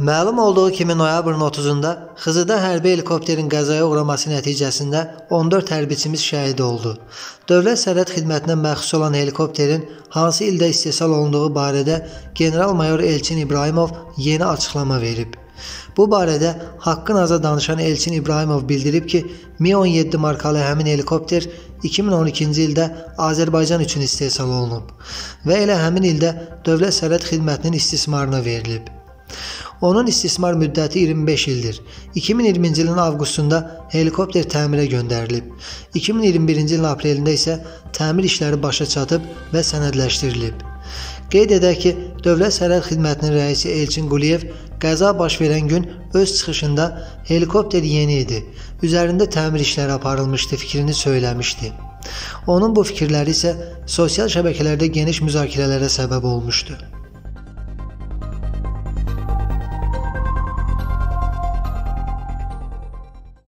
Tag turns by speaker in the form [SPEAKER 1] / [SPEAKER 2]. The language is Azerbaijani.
[SPEAKER 1] Məlum olduğu kimi noyabrın 30-da Xızıda hərbi helikopterin qəzaya uğraması nəticəsində 14 hərbiçimiz şəhid oldu. Dövlət Sərhəd Xidmətinə məxsus olan helikopterin hansı ildə istehsal olunduğu barədə general-mayor Elçin İbrahimov yeni açıqlama verib. Bu barədə haqqın aza danışan Elçin İbrahimov bildirib ki, Mi-17 markalı həmin helikopter 2012-ci ildə Azərbaycan üçün istehsal olunub və elə həmin ildə Dövlət Sərhəd Xidmətinin istismarına verilib. Onun istismar müddəti 25 ildir. 2020-ci ilin avqustunda helikopter təmirə göndərilib. 2021-ci ilin aprelində isə təmir işləri başa çatıb və sənədləşdirilib. Qeyd edək ki, Dövlət Sərhəd Xidmətinin rəisi Elçin Quliyev qəza baş verən gün öz çıxışında helikopter yeni idi, üzərində təmir işləri aparılmışdı fikrini söyləmişdi. Onun bu fikirləri isə sosial şəbəkələrdə geniş müzakirələrə səbəb olmuşdu.